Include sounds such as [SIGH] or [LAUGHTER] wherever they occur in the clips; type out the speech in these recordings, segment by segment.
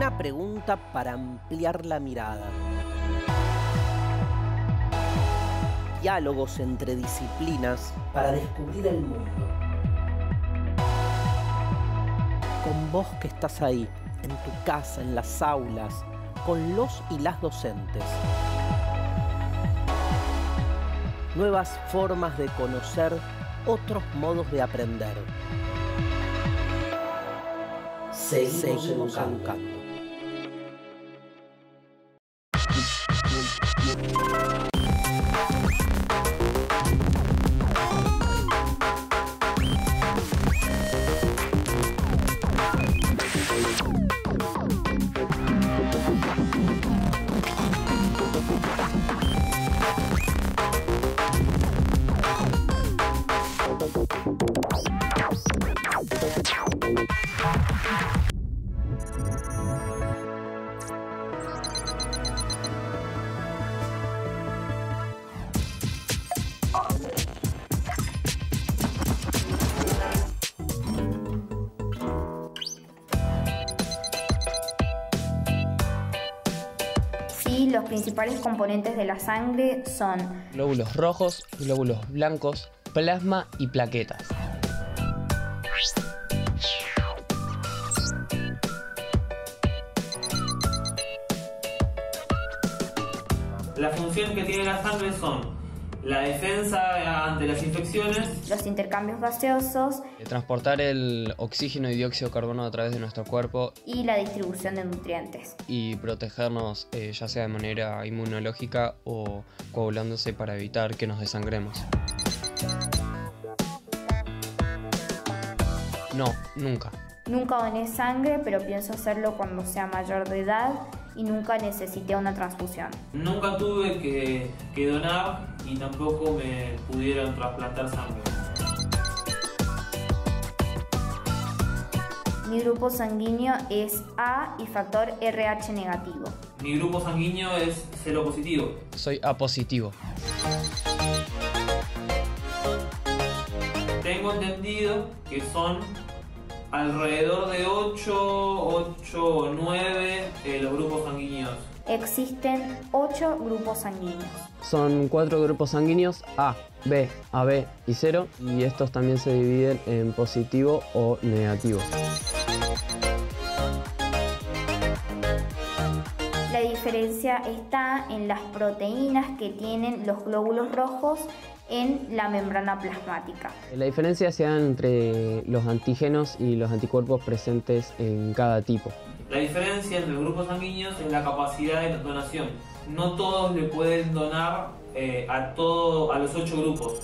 Una pregunta para ampliar la mirada. Diálogos entre disciplinas para descubrir el mundo. Con vos que estás ahí, en tu casa, en las aulas, con los y las docentes. Nuevas formas de conocer otros modos de aprender. Seguimos, educando. Principales componentes de la sangre son glóbulos rojos, glóbulos blancos, plasma y plaquetas. La defensa ante las infecciones, los intercambios gaseosos De transportar el oxígeno y dióxido de carbono a través de nuestro cuerpo y la distribución de nutrientes. y protegernos eh, ya sea de manera inmunológica o coagulándose para evitar que nos desangremos. No, nunca. Nunca doné sangre, pero pienso hacerlo cuando sea mayor de edad y nunca necesité una transfusión. nunca tuve que, que donar y tampoco me pudieron trasplantar sangre. Mi grupo sanguíneo es A y factor RH negativo. Mi grupo sanguíneo es cero positivo. Soy A positivo. Tengo entendido que son alrededor de 8, 8 o 9 eh, los grupos sanguíneos. Existen 8 grupos sanguíneos. Son cuatro grupos sanguíneos A, B, AB y 0 y estos también se dividen en positivo o negativo. La diferencia está en las proteínas que tienen los glóbulos rojos en la membrana plasmática. La diferencia se da entre los antígenos y los anticuerpos presentes en cada tipo. La diferencia entre los grupos sanguíneos es la capacidad de donación. No todos le pueden donar eh, a, todo, a los 8 grupos.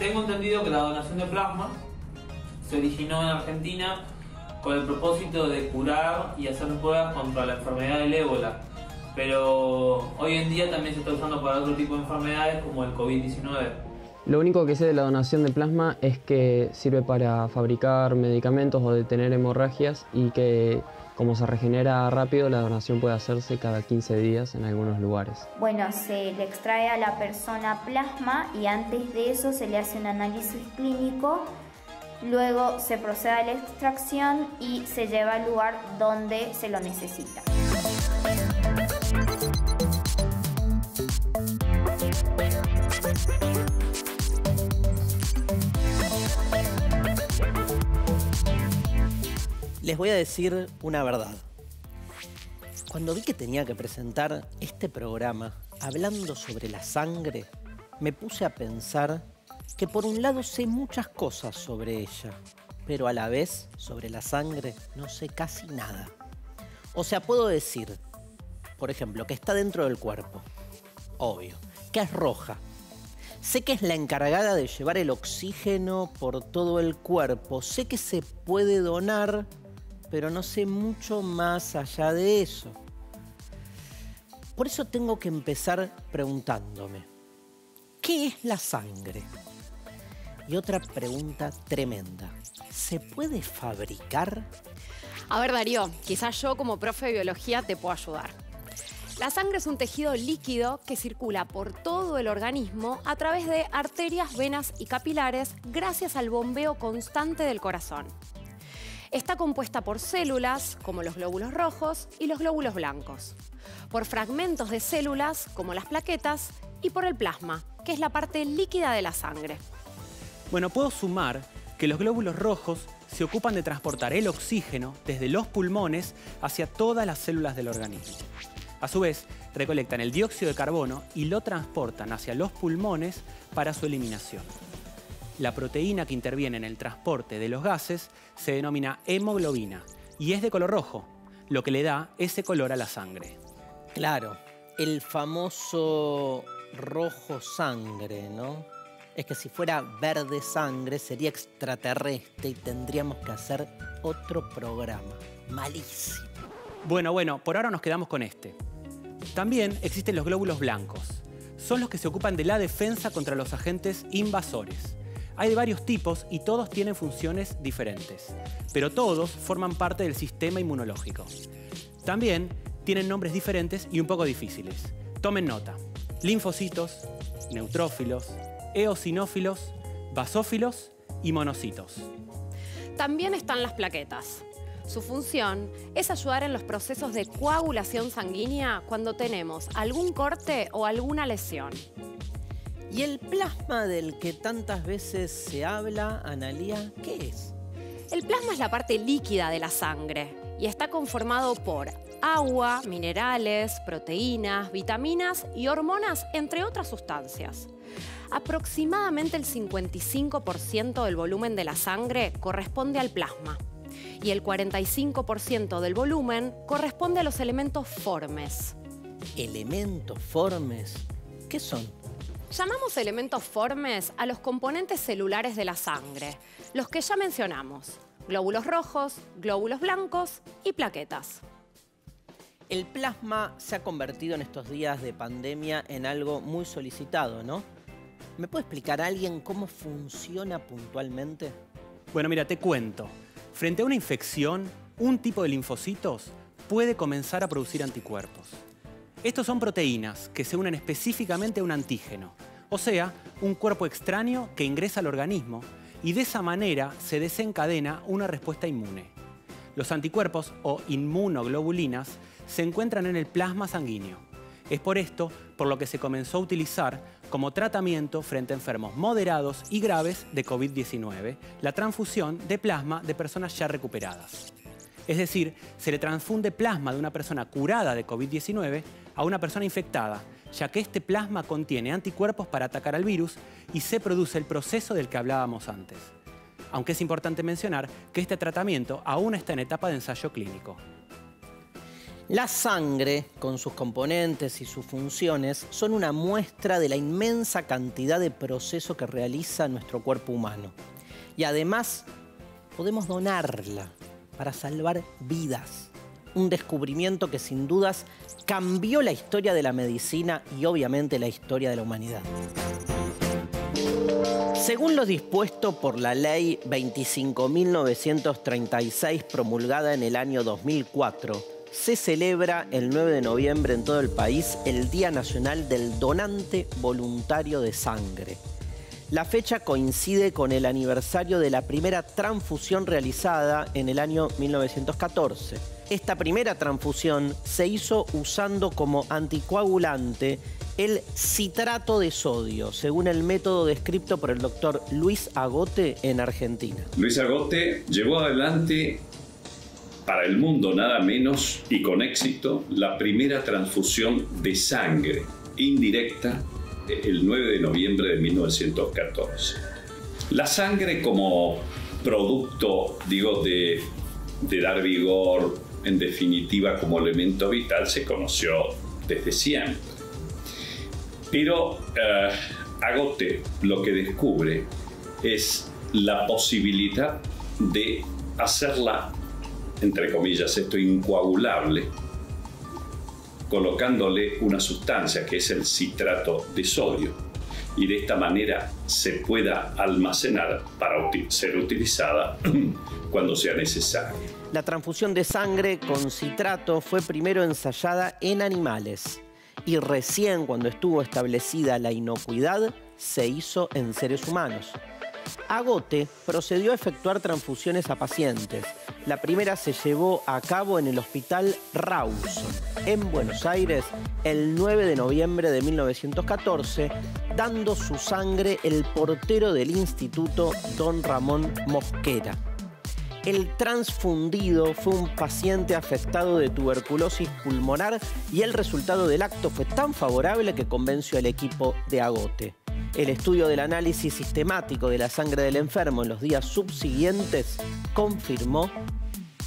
Tengo entendido que la donación de plasma se originó en Argentina con el propósito de curar y hacer pruebas contra la enfermedad del ébola. Pero hoy en día también se está usando para otro tipo de enfermedades como el COVID-19. Lo único que sé de la donación de plasma es que sirve para fabricar medicamentos o detener hemorragias y que como se regenera rápido la donación puede hacerse cada 15 días en algunos lugares. Bueno, se le extrae a la persona plasma y antes de eso se le hace un análisis clínico. Luego se procede a la extracción y se lleva al lugar donde se lo necesita. Les voy a decir una verdad. Cuando vi que tenía que presentar este programa hablando sobre la sangre, me puse a pensar que por un lado sé muchas cosas sobre ella, pero a la vez sobre la sangre no sé casi nada. O sea, puedo decir, por ejemplo, que está dentro del cuerpo, obvio, que es roja. Sé que es la encargada de llevar el oxígeno por todo el cuerpo, sé que se puede donar, pero no sé mucho más allá de eso. Por eso tengo que empezar preguntándome, ¿qué es la sangre? Y otra pregunta tremenda, ¿se puede fabricar? A ver, Darío, quizás yo como profe de biología te puedo ayudar. La sangre es un tejido líquido que circula por todo el organismo a través de arterias, venas y capilares gracias al bombeo constante del corazón. Está compuesta por células, como los glóbulos rojos y los glóbulos blancos, por fragmentos de células, como las plaquetas, y por el plasma, que es la parte líquida de la sangre. Bueno, puedo sumar que los glóbulos rojos se ocupan de transportar el oxígeno desde los pulmones hacia todas las células del organismo. A su vez, recolectan el dióxido de carbono y lo transportan hacia los pulmones para su eliminación. La proteína que interviene en el transporte de los gases se denomina hemoglobina y es de color rojo, lo que le da ese color a la sangre. Claro, el famoso rojo sangre, ¿no? Es que si fuera verde sangre sería extraterrestre y tendríamos que hacer otro programa. Malísimo. Bueno, bueno, por ahora nos quedamos con este. También existen los glóbulos blancos. Son los que se ocupan de la defensa contra los agentes invasores. Hay de varios tipos y todos tienen funciones diferentes, pero todos forman parte del sistema inmunológico. También tienen nombres diferentes y un poco difíciles. Tomen nota. Linfocitos, neutrófilos, eosinófilos, basófilos y monocitos. También están las plaquetas. Su función es ayudar en los procesos de coagulación sanguínea cuando tenemos algún corte o alguna lesión. ¿Y el plasma del que tantas veces se habla, Analía, qué es? El plasma es la parte líquida de la sangre y está conformado por agua, minerales, proteínas, vitaminas y hormonas, entre otras sustancias. Aproximadamente el 55% del volumen de la sangre corresponde al plasma y el 45% del volumen corresponde a los elementos formes. ¿Elementos formes? ¿Qué son? Llamamos elementos formes a los componentes celulares de la sangre, los que ya mencionamos, glóbulos rojos, glóbulos blancos y plaquetas. El plasma se ha convertido en estos días de pandemia en algo muy solicitado, ¿no? ¿Me puede explicar a alguien cómo funciona puntualmente? Bueno, mira, te cuento. Frente a una infección, un tipo de linfocitos puede comenzar a producir anticuerpos. Estos son proteínas que se unen específicamente a un antígeno, o sea, un cuerpo extraño que ingresa al organismo y de esa manera se desencadena una respuesta inmune. Los anticuerpos o inmunoglobulinas se encuentran en el plasma sanguíneo. Es por esto por lo que se comenzó a utilizar como tratamiento frente a enfermos moderados y graves de COVID-19 la transfusión de plasma de personas ya recuperadas. Es decir, se le transfunde plasma de una persona curada de COVID-19 a una persona infectada, ya que este plasma contiene anticuerpos para atacar al virus y se produce el proceso del que hablábamos antes. Aunque es importante mencionar que este tratamiento aún está en etapa de ensayo clínico. La sangre, con sus componentes y sus funciones, son una muestra de la inmensa cantidad de procesos que realiza nuestro cuerpo humano. Y además, podemos donarla para salvar vidas. Un descubrimiento que sin dudas cambió la historia de la medicina y obviamente la historia de la humanidad. Según lo dispuesto por la ley 25.936 promulgada en el año 2004, se celebra el 9 de noviembre en todo el país el Día Nacional del Donante Voluntario de Sangre. La fecha coincide con el aniversario de la primera transfusión realizada en el año 1914. Esta primera transfusión se hizo usando como anticoagulante el citrato de sodio, según el método descrito por el doctor Luis Agote en Argentina. Luis Agote llevó adelante para el mundo nada menos y con éxito la primera transfusión de sangre indirecta el 9 de noviembre de 1914. La sangre como producto, digo, de, dar vigor, en definitiva como elemento vital, se conoció desde siempre. Pero eh, Agote lo que descubre es la posibilidad de hacerla entre comillas, esto incoagulable, colocándole una sustancia que es el citrato de sodio. y de esta manera se pueda almacenar para ser utilizada [CLEARS THROAT] cuando sea necesario. La transfusión de sangre con citrato fue primero ensayada en animales y recién cuando estuvo establecida la inocuidad se hizo en seres humanos. Agote procedió a efectuar transfusiones a pacientes. La primera se llevó a cabo en el Hospital Rawson, en Buenos Aires, el 9 de noviembre de 1914, dando su sangre el portero del instituto, don Ramón Mosquera. El transfundido fue un paciente afectado de tuberculosis pulmonar y el resultado del acto fue tan favorable que convenció al equipo de Agote. El estudio del análisis sistemático de la sangre del enfermo en los días subsiguientes confirmó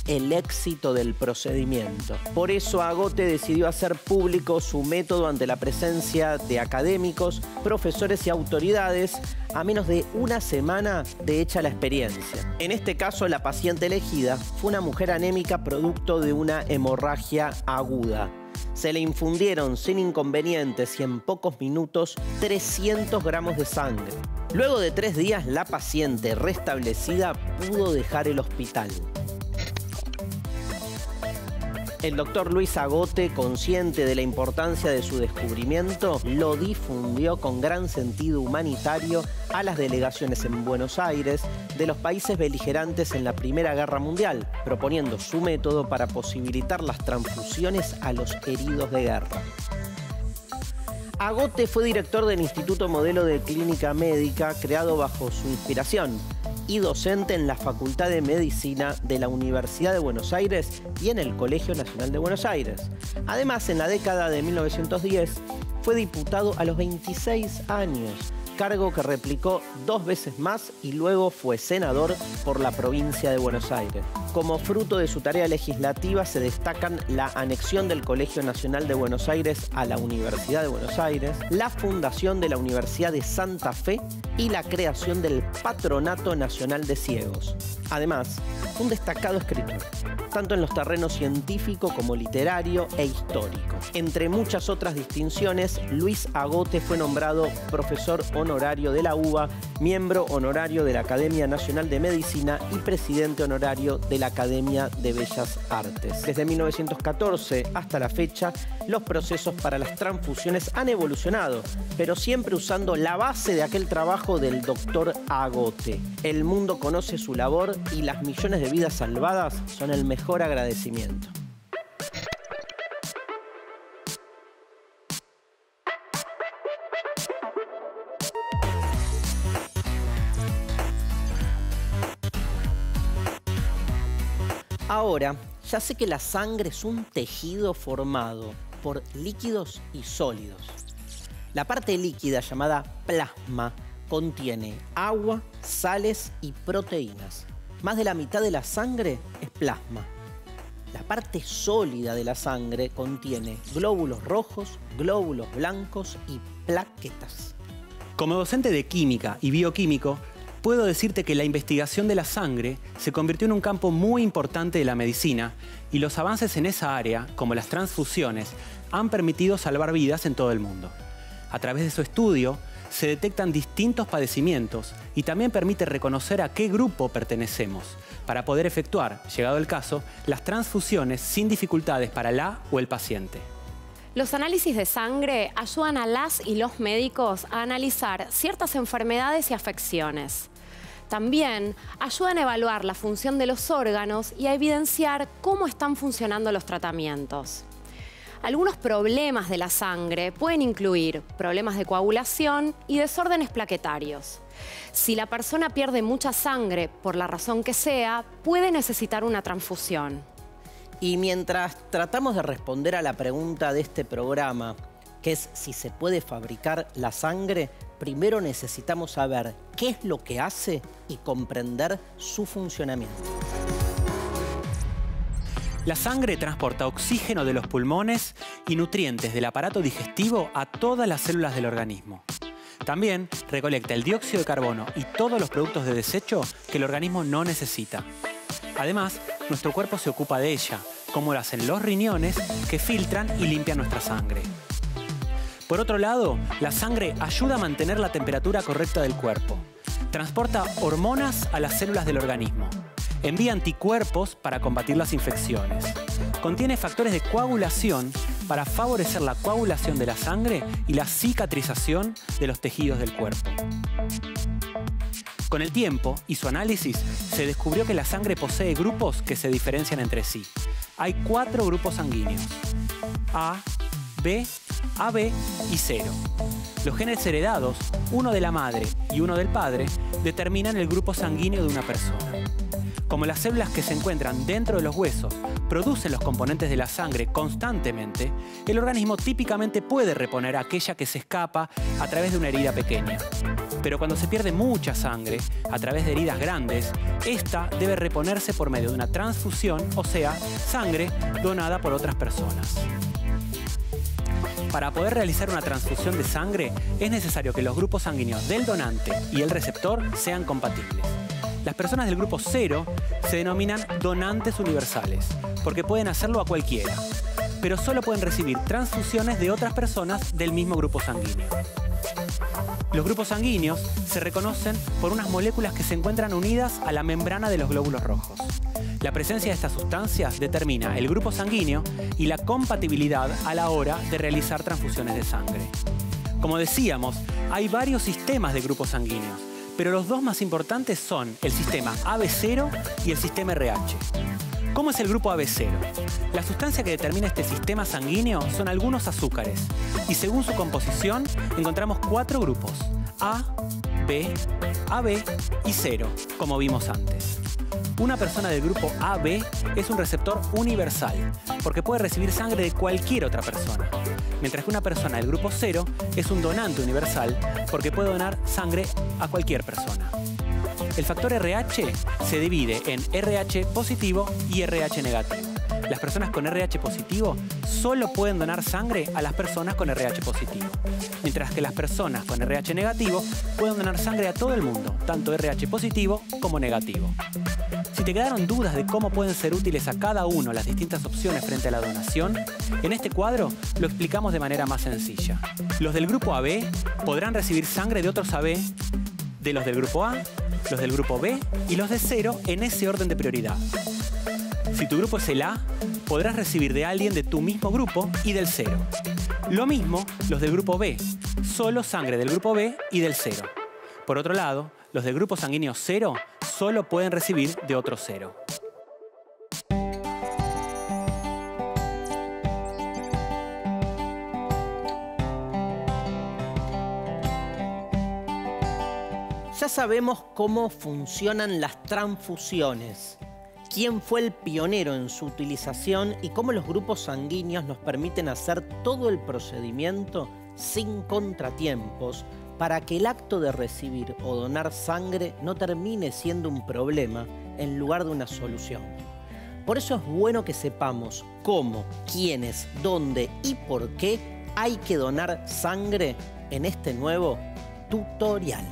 el éxito del procedimiento. Por eso Agote decidió hacer público su método ante la presencia de académicos, profesores y autoridades a menos de una semana de hecha la experiencia. En este caso, la paciente elegida fue una mujer anémica producto de una hemorragia aguda. Se le infundieron sin inconvenientes y en pocos minutos 300 gramos de sangre. Luego de tres días, la paciente restablecida pudo dejar el hospital. El doctor Luis Agote, consciente de la importancia de su descubrimiento, lo difundió con gran sentido humanitario a las delegaciones en Buenos Aires de los países beligerantes en la Primera Guerra Mundial, proponiendo su método para posibilitar las transfusiones a los heridos de guerra. Agote fue director del Instituto Modelo de Clínica Médica creado bajo su inspiración y docente en la Facultad de Medicina de la Universidad de Buenos Aires y en el Colegio Nacional de Buenos Aires. Además, en la década de 1910 fue diputado a los 26 años cargo que replicó dos veces más y luego fue senador por la provincia de Buenos Aires. Como fruto de su tarea legislativa se destacan la anexión del Colegio Nacional de Buenos Aires a la Universidad de Buenos Aires, la fundación de la Universidad de Santa Fe y la creación del Patronato Nacional de Ciegos. Además, un destacado escritor, tanto en los terrenos científico como literario e histórico. Entre muchas otras distinciones, Luis Agote fue nombrado profesor honorario de la UBA, miembro honorario de la Academia Nacional de Medicina y presidente honorario de la Academia de Bellas Artes. Desde 1914 hasta la fecha, los procesos para las transfusiones han evolucionado, pero siempre usando la base de aquel trabajo del doctor Agote. El mundo conoce su labor y las millones de vidas salvadas son el mejor agradecimiento. Ahora, ya sé que la sangre es un tejido formado por líquidos y sólidos. La parte líquida llamada plasma contiene agua, sales y proteínas. Más de la mitad de la sangre es plasma. La parte sólida de la sangre contiene glóbulos rojos, glóbulos blancos y plaquetas. Como docente de química y bioquímico, puedo decirte que la investigación de la sangre se convirtió en un campo muy importante de la medicina y los avances en esa área, como las transfusiones, han permitido salvar vidas en todo el mundo. A través de su estudio, se detectan distintos padecimientos y también permite reconocer a qué grupo pertenecemos para poder efectuar, llegado el caso, las transfusiones sin dificultades para la o el paciente. Los análisis de sangre ayudan a las y los médicos a analizar ciertas enfermedades y afecciones. También ayudan a evaluar la función de los órganos y a evidenciar cómo están funcionando los tratamientos. Algunos problemas de la sangre pueden incluir problemas de coagulación y desórdenes plaquetarios. Si la persona pierde mucha sangre, por la razón que sea, puede necesitar una transfusión. Y mientras tratamos de responder a la pregunta de este programa, que es si se puede fabricar la sangre, primero necesitamos saber qué es lo que hace y comprender su funcionamiento. La sangre transporta oxígeno de los pulmones y nutrientes del aparato digestivo a todas las células del organismo. También recolecta el dióxido de carbono y todos los productos de desecho que el organismo no necesita. Además, nuestro cuerpo se ocupa de ella, como lo hacen los riñones que filtran y limpian nuestra sangre. Por otro lado, la sangre ayuda a mantener la temperatura correcta del cuerpo. Transporta hormonas a las células del organismo. Envía anticuerpos para combatir las infecciones. Contiene factores de coagulación para favorecer la coagulación de la sangre y la cicatrización de los tejidos del cuerpo. Con el tiempo y su análisis, se descubrió que la sangre posee grupos que se diferencian entre sí. Hay cuatro grupos sanguíneos. A, B, AB y 0. Los genes heredados, uno de la madre y uno del padre, determinan el grupo sanguíneo de una persona. Como las células que se encuentran dentro de los huesos producen los componentes de la sangre constantemente, el organismo típicamente puede reponer aquella que se escapa a través de una herida pequeña. Pero cuando se pierde mucha sangre a través de heridas grandes, esta debe reponerse por medio de una transfusión, o sea, sangre donada por otras personas. Para poder realizar una transfusión de sangre es necesario que los grupos sanguíneos del donante y el receptor sean compatibles. Las personas del grupo 0 se denominan donantes universales, porque pueden hacerlo a cualquiera, pero solo pueden recibir transfusiones de otras personas del mismo grupo sanguíneo. Los grupos sanguíneos se reconocen por unas moléculas que se encuentran unidas a la membrana de los glóbulos rojos. La presencia de estas sustancias determina el grupo sanguíneo y la compatibilidad a la hora de realizar transfusiones de sangre. Como decíamos, hay varios sistemas de grupos sanguíneos, pero los dos más importantes son el sistema AB0 y el sistema RH. ¿Cómo es el grupo AB0? La sustancia que determina este sistema sanguíneo son algunos azúcares y según su composición encontramos cuatro grupos, A, B, AB y 0, como vimos antes. Una persona del grupo AB es un receptor universal, porque puede recibir sangre de cualquier otra persona, mientras que una persona del grupo 0 es un donante universal, porque puede donar sangre a cualquier persona. El factor RH se divide en RH positivo y RH negativo. Las personas con RH positivo solo pueden donar sangre a las personas con RH positivo, mientras que las personas con RH negativo pueden donar sangre a todo el mundo, tanto RH positivo como negativo. Si te quedaron dudas de cómo pueden ser útiles a cada uno las distintas opciones frente a la donación, en este cuadro lo explicamos de manera más sencilla. Los del grupo AB podrán recibir sangre de otros AB de los del grupo A, los del grupo B y los de cero en ese orden de prioridad. Si tu grupo es el A, podrás recibir de alguien de tu mismo grupo y del cero. Lo mismo los del grupo B, solo sangre del grupo B y del cero. Por otro lado, los del grupo sanguíneo cero solo pueden recibir de otro cero. Ya sabemos cómo funcionan las transfusiones, quién fue el pionero en su utilización y cómo los grupos sanguíneos nos permiten hacer todo el procedimiento sin contratiempos para que el acto de recibir o donar sangre no termine siendo un problema en lugar de una solución. Por eso es bueno que sepamos cómo, quiénes, dónde y por qué hay que donar sangre en este nuevo tutorial.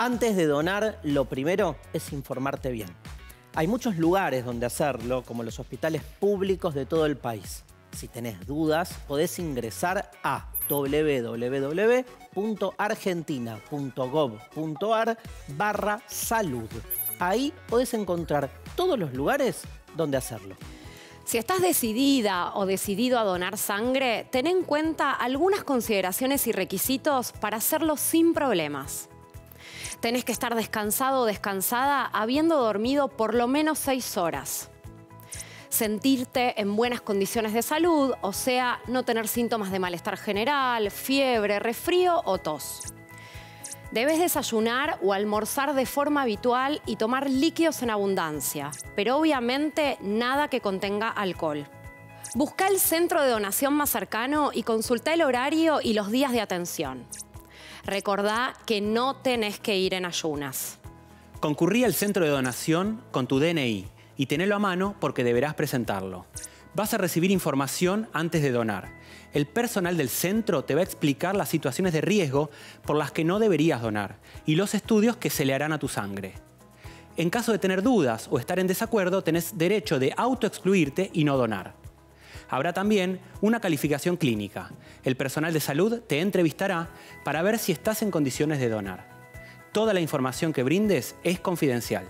Antes de donar, lo primero es informarte bien. Hay muchos lugares donde hacerlo, como los hospitales públicos de todo el país. Si tenés dudas, podés ingresar a www.argentina.gov.ar barra salud. Ahí podés encontrar todos los lugares donde hacerlo. Si estás decidida o decidido a donar sangre, ten en cuenta algunas consideraciones y requisitos para hacerlo sin problemas. Tenés que estar descansado o descansada habiendo dormido por lo menos seis horas. Sentirte en buenas condiciones de salud, o sea, no tener síntomas de malestar general, fiebre, resfrío o tos. Debes desayunar o almorzar de forma habitual y tomar líquidos en abundancia, pero obviamente nada que contenga alcohol. Busca el centro de donación más cercano y consulta el horario y los días de atención. Recordá que no tenés que ir en ayunas. Concurrí al centro de donación con tu DNI y tenelo a mano porque deberás presentarlo. Vas a recibir información antes de donar. El personal del centro te va a explicar las situaciones de riesgo por las que no deberías donar y los estudios que se le harán a tu sangre. en caso de tener dudas o estar en desacuerdo, tenés derecho de autoexcluirte y no donar. Habrá también una calificación clínica. El personal de salud te entrevistará para ver si estás en condiciones de donar. Toda la información que brindes es confidencial.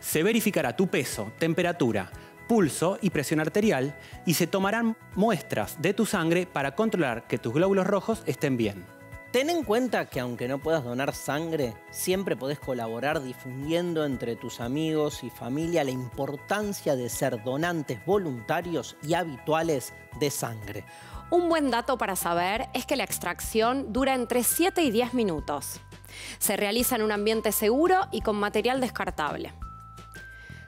Se verificará tu peso, temperatura, pulso y presión arterial y se tomarán muestras de tu sangre para controlar que tus glóbulos rojos estén bien. Ten en cuenta que aunque no puedas donar sangre, siempre podés colaborar difundiendo entre tus amigos y familia la importancia de ser donantes voluntarios y habituales de sangre. Un buen dato para saber es que la extracción dura entre 7 y 10 minutos. Se realiza en un ambiente seguro y con material descartable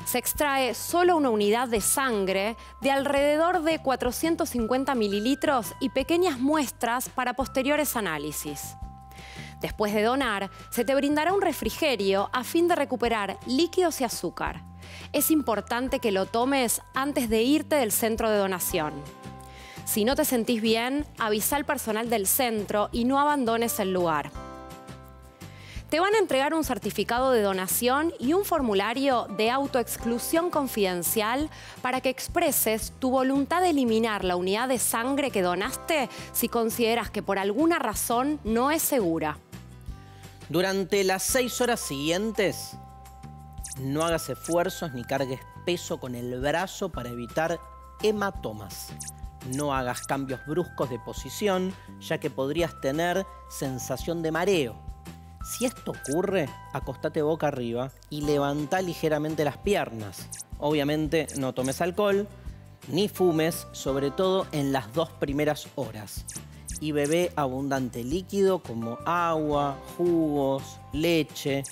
se extrae solo una unidad de sangre de alrededor de 450 mililitros y pequeñas muestras para posteriores análisis. Después de donar, se te brindará un refrigerio a fin de recuperar líquidos y azúcar. Es importante que lo tomes antes de irte del centro de donación. Si no te sentís bien, avisa al personal del centro y no abandones el lugar. Te van a entregar un certificado de donación y un formulario de autoexclusión confidencial para que expreses tu voluntad de eliminar la unidad de sangre que donaste si consideras que por alguna razón no es segura. Durante las seis horas siguientes, no hagas esfuerzos ni cargues peso con el brazo para evitar hematomas. No hagas cambios bruscos de posición, ya que podrías tener sensación de mareo si esto ocurre, acostate boca arriba y levanta ligeramente las piernas. Obviamente no tomes alcohol ni fumes, sobre todo en las dos primeras horas. Y bebé abundante líquido como agua, jugos, leche.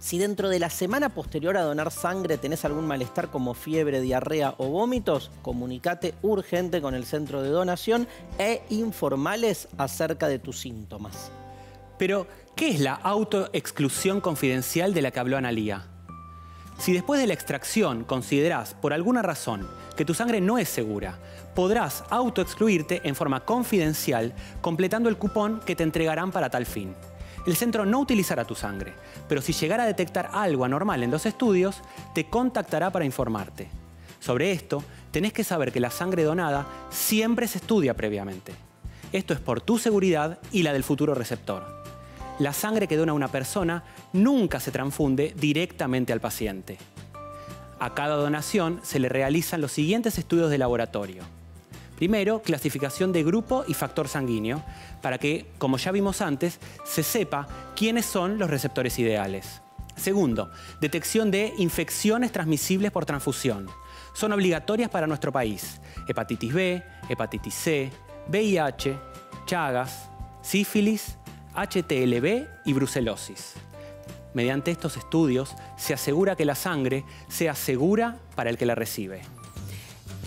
Si dentro de la semana posterior a donar sangre tenés algún malestar como fiebre, diarrea o vómitos, comunicate urgente con el centro de donación e informales acerca de tus síntomas. Pero, ¿qué es la autoexclusión confidencial de la que habló Analía? Si después de la extracción considerás por alguna razón que tu sangre no es segura, podrás autoexcluirte en forma confidencial completando el cupón que te entregarán para tal fin. El centro no utilizará tu sangre, pero si llegara a detectar algo anormal en los estudios, te contactará para informarte. Sobre esto, tenés que saber que la sangre donada siempre se estudia previamente. Esto es por tu seguridad y la del futuro receptor la sangre que dona una persona nunca se transfunde directamente al paciente. A cada donación se le realizan los siguientes estudios de laboratorio. Primero, clasificación de grupo y factor sanguíneo, para que, como ya vimos antes, se sepa quiénes son los receptores ideales. Segundo, detección de infecciones transmisibles por transfusión. Son obligatorias para nuestro país. Hepatitis B, hepatitis C, VIH, Chagas, sífilis HTLB y brucelosis. Mediante estos estudios se asegura que la sangre sea segura para el que la recibe.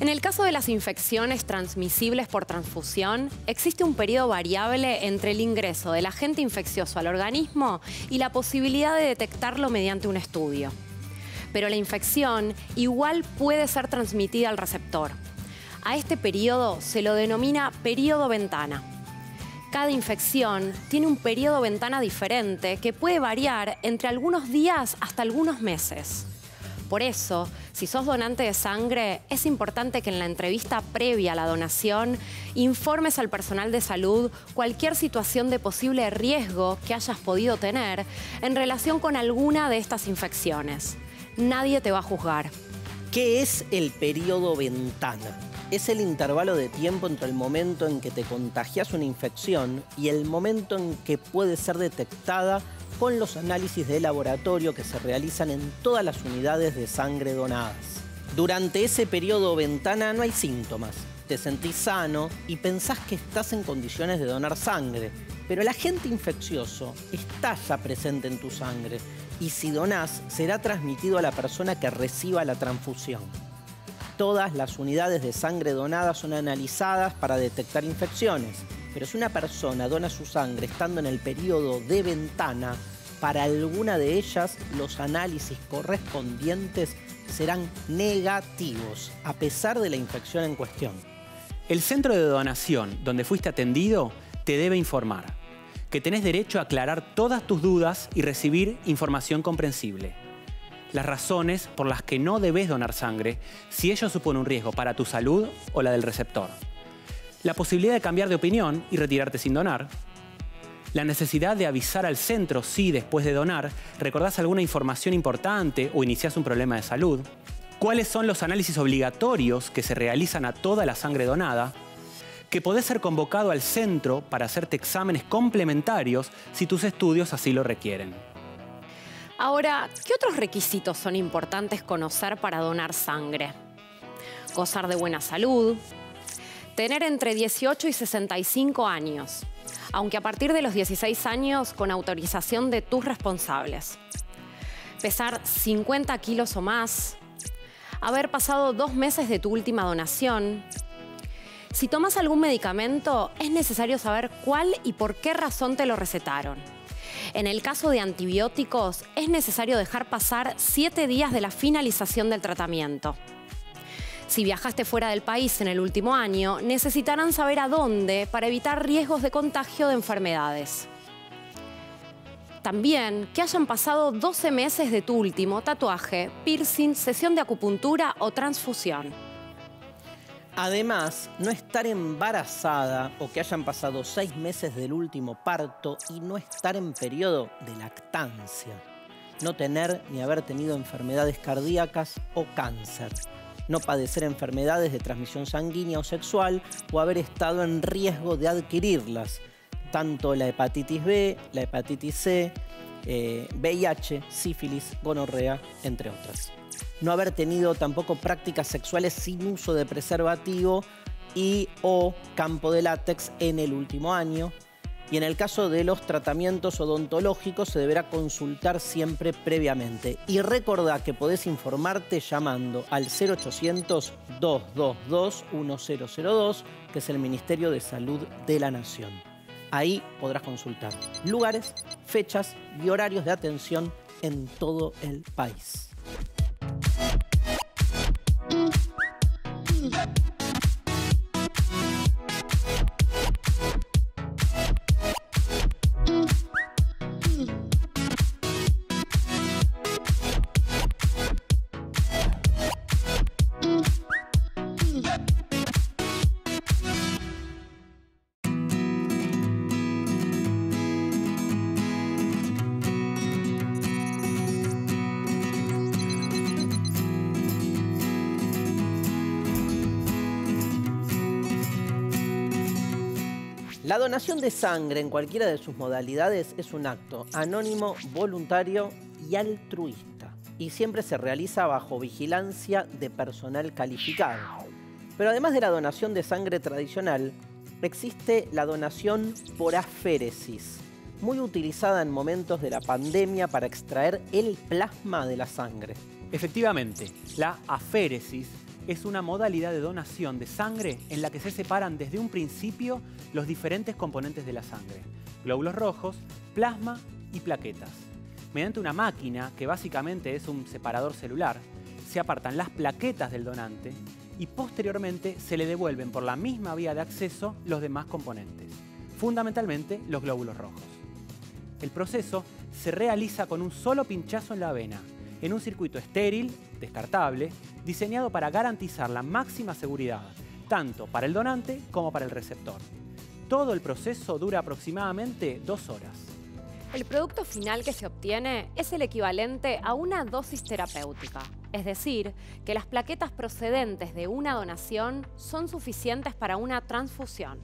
En el caso de las infecciones transmisibles por transfusión, existe un periodo variable entre el ingreso del agente infeccioso al organismo y la posibilidad de detectarlo mediante un estudio. Pero la infección igual puede ser transmitida al receptor. A este periodo se lo denomina periodo ventana. Cada infección tiene un periodo ventana diferente que puede variar entre algunos días hasta algunos meses. Por eso, si sos donante de sangre, es importante que en la entrevista previa a la donación informes al personal de salud cualquier situación de posible riesgo que hayas podido tener en relación con alguna de estas infecciones. Nadie te va a juzgar. ¿Qué es el periodo ventana? Es el intervalo de tiempo entre el momento en que te contagias una infección y el momento en que puede ser detectada con los análisis de laboratorio que se realizan en todas las unidades de sangre donadas. Durante ese periodo ventana no hay síntomas, te sentís sano y pensás que estás en condiciones de donar sangre, pero el agente infeccioso está ya presente en tu sangre. Y si donás será transmitido a la persona que reciba la transfusión todas las unidades de sangre donadas son analizadas para detectar infecciones, pero si una persona dona su sangre estando en el periodo de ventana, para alguna de ellas los análisis correspondientes serán negativos, a pesar de la infección en cuestión. El centro de donación donde fuiste atendido te debe informar que tenés derecho a aclarar todas tus dudas y recibir información comprensible. Las razones por las que no debes donar sangre si ello supone un riesgo para tu salud o la del receptor. La posibilidad de cambiar de opinión y retirarte sin donar. La necesidad de avisar al centro si después de donar recordás alguna información importante o iniciás un problema de salud. Cuáles son los análisis obligatorios que se realizan a toda la sangre donada que podés ser convocado al centro para hacerte exámenes complementarios si tus estudios así lo requieren. Ahora, ¿qué otros requisitos son importantes conocer para donar sangre? Gozar de buena salud, tener entre 18 y 65 años, aunque a partir de los 16 años con autorización de tus responsables. Pesar 50 kilos o más, haber pasado dos meses de tu última donación, si tomas algún medicamento, es necesario saber cuál y por qué razón te lo recetaron. En el caso de antibióticos, es necesario dejar pasar siete días de la finalización del tratamiento. Si viajaste fuera del país en el último año, necesitarán saber a dónde para evitar riesgos de contagio de enfermedades. También que hayan pasado 12 meses de tu último tatuaje, piercing, sesión de acupuntura o transfusión. Además, no estar embarazada o que hayan pasado seis meses del último parto y no estar en periodo de lactancia. No tener ni haber tenido enfermedades cardíacas o cáncer. No padecer enfermedades de transmisión sanguínea o sexual o haber estado en riesgo de adquirirlas. Tanto la hepatitis B, la hepatitis C, VIH, eh, sífilis, gonorrea, entre otras no haber tenido tampoco prácticas sexuales sin uso de preservativo y o campo de látex en el último año. Y en el caso de los tratamientos odontológicos se deberá consultar siempre previamente. Y recordá que podés informarte llamando al 0800-222-1002, que es el Ministerio de Salud de la Nación. Ahí podrás consultar lugares, fechas y horarios de atención en todo el país. Donación de sangre en cualquiera de sus modalidades es un acto anónimo, voluntario y altruista. Y siempre se realiza bajo vigilancia de personal calificado. Pero además de la donación de sangre tradicional, existe la donación por aféresis, muy utilizada en momentos de la pandemia para extraer el plasma de la sangre. Efectivamente, la aféresis es una modalidad de donación de sangre en la que se separan desde un principio los diferentes componentes de la sangre, glóbulos rojos, plasma y plaquetas. Mediante una máquina, que básicamente es un separador celular, se apartan las plaquetas del donante y posteriormente se le devuelven por la misma vía de acceso los demás componentes, fundamentalmente los glóbulos rojos. El proceso se realiza con un solo pinchazo en la vena, en un circuito estéril, descartable, diseñado para garantizar la máxima seguridad, tanto para el donante como para el receptor. Todo el proceso dura aproximadamente dos horas. El producto final que se obtiene es el equivalente a una dosis terapéutica, es decir, que las plaquetas procedentes de una donación son suficientes para una transfusión.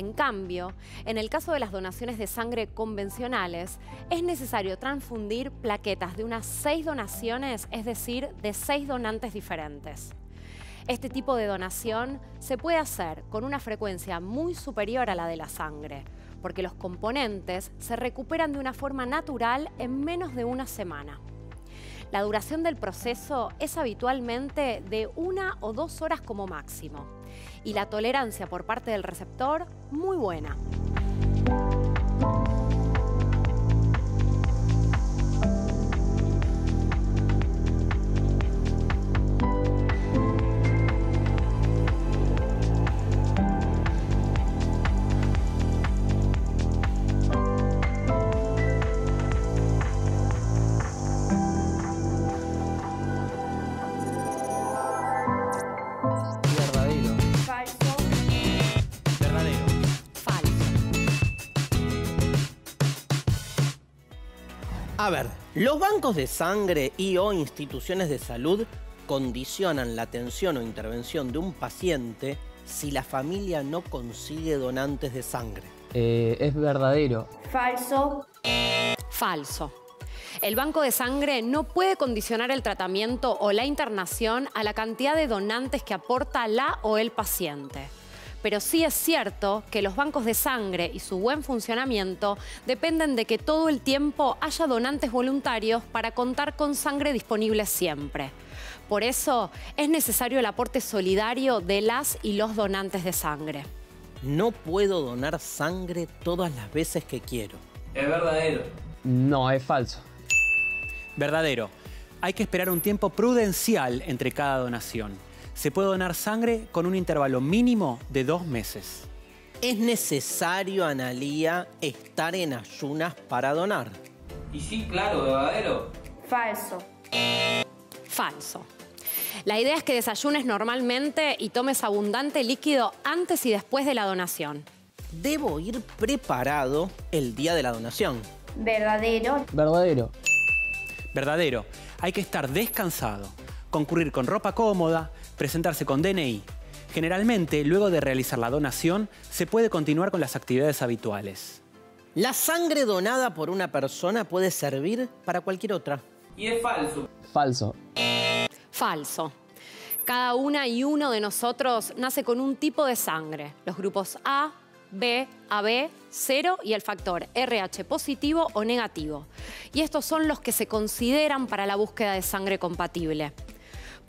En cambio, en el caso de las donaciones de sangre convencionales, es necesario transfundir plaquetas de unas seis donaciones, es decir, de seis donantes diferentes. Este tipo de donación se puede hacer con una frecuencia muy superior a la de la sangre, porque los componentes se recuperan de una forma natural en menos de una semana. La duración del proceso es habitualmente de una o dos horas como máximo y la tolerancia por parte del receptor muy buena. A ver, los bancos de sangre y o instituciones de salud condicionan la atención o intervención de un paciente si la familia no consigue donantes de sangre. Eh, es verdadero. Falso. Falso. El banco de sangre no puede condicionar el tratamiento o la internación a la cantidad de donantes que aporta la o el paciente. Pero sí es cierto que los bancos de sangre y su buen funcionamiento dependen de que todo el tiempo haya donantes voluntarios para contar con sangre disponible siempre. Por eso es necesario el aporte solidario de las y los donantes de sangre. No puedo donar sangre todas las veces que quiero. Es verdadero. No, es falso. Verdadero. Hay que esperar un tiempo prudencial entre cada donación. Se puede donar sangre con un intervalo mínimo de dos meses. ¿Es necesario, Analía, estar en ayunas para donar? Y sí, claro, verdadero. Falso. Falso. La idea es que desayunes normalmente y tomes abundante líquido antes y después de la donación. Debo ir preparado el día de la donación. Verdadero. Verdadero. Verdadero. Hay que estar descansado, concurrir con ropa cómoda, presentarse con DNI. Generalmente, luego de realizar la donación, se puede continuar con las actividades habituales. La sangre donada por una persona puede servir para cualquier otra. Y es falso. Falso. Falso. Cada una y uno de nosotros nace con un tipo de sangre, los grupos A, B, AB, 0 y el factor RH positivo o negativo. Y estos son los que se consideran para la búsqueda de sangre compatible.